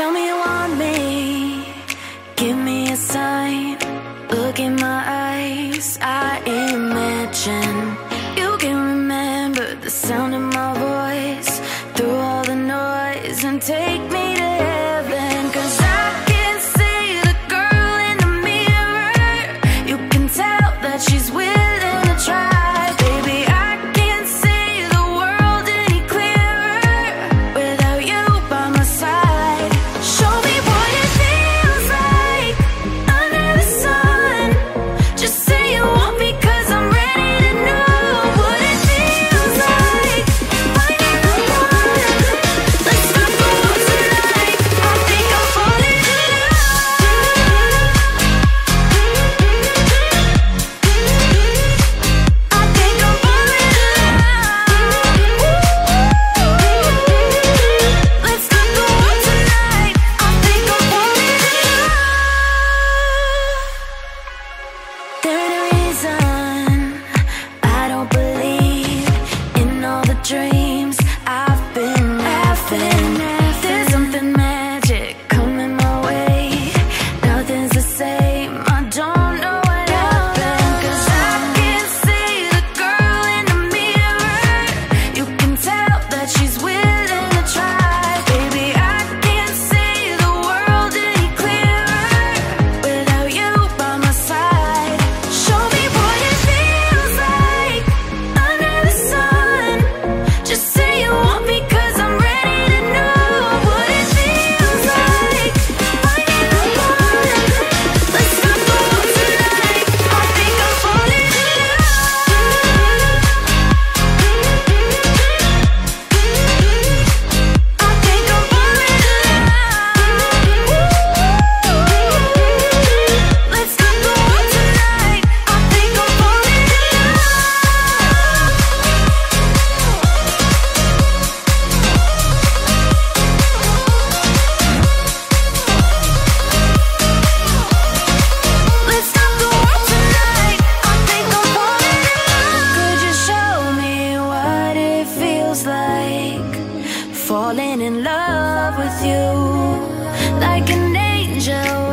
Tell me you want me. Give me a sign. Look in my eyes. I imagine You can remember the sound of my voice Through all the noise And take me to heaven. Cause I falling in love with you like an angel.